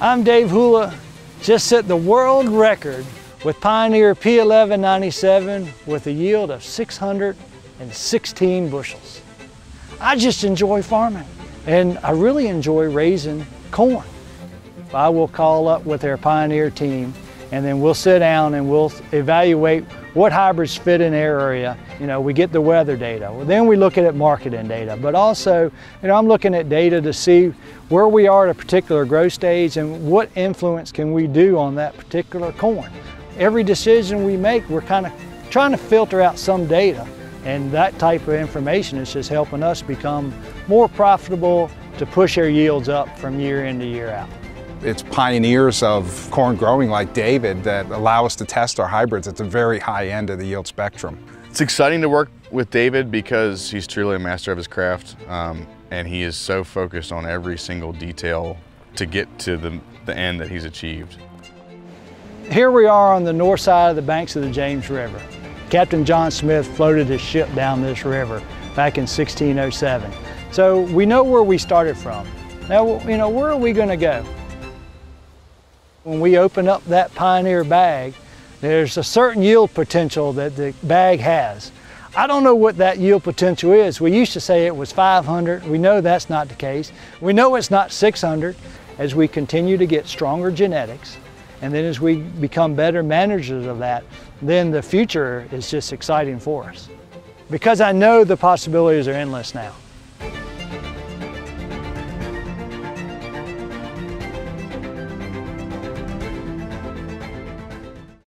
I'm Dave Hula, just set the world record with Pioneer P1197 with a yield of 616 bushels. I just enjoy farming and I really enjoy raising corn. I will call up with our Pioneer team and then we'll sit down and we'll evaluate what hybrids fit in their area. You know, we get the weather data. Well, then we look at marketing data, but also, you know, I'm looking at data to see where we are at a particular growth stage and what influence can we do on that particular corn. Every decision we make, we're kind of trying to filter out some data and that type of information is just helping us become more profitable to push our yields up from year in to year out. It's pioneers of corn growing like David that allow us to test our hybrids at the very high end of the yield spectrum. It's exciting to work with David because he's truly a master of his craft um, and he is so focused on every single detail to get to the, the end that he's achieved. Here we are on the north side of the banks of the James River. Captain John Smith floated his ship down this river back in 1607. So we know where we started from. Now, you know, where are we going to go? When we open up that Pioneer bag, there's a certain yield potential that the bag has. I don't know what that yield potential is. We used to say it was 500. We know that's not the case. We know it's not 600 as we continue to get stronger genetics. And then as we become better managers of that, then the future is just exciting for us. Because I know the possibilities are endless now.